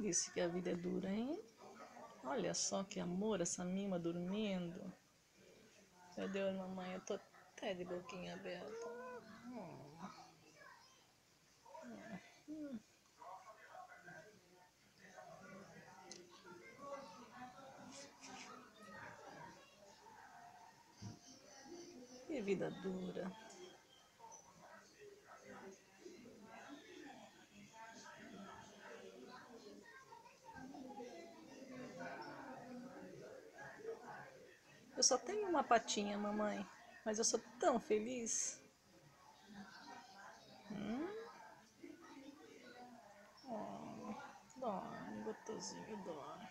disse que a vida é dura, hein? Olha só que amor essa mima dormindo. Meu Deus, mamãe, eu tô até de boquinha aberta. Que vida dura. Só tenho uma patinha, mamãe, mas eu sou tão feliz. Hum? Oh, dorme, gostosinho, dorme.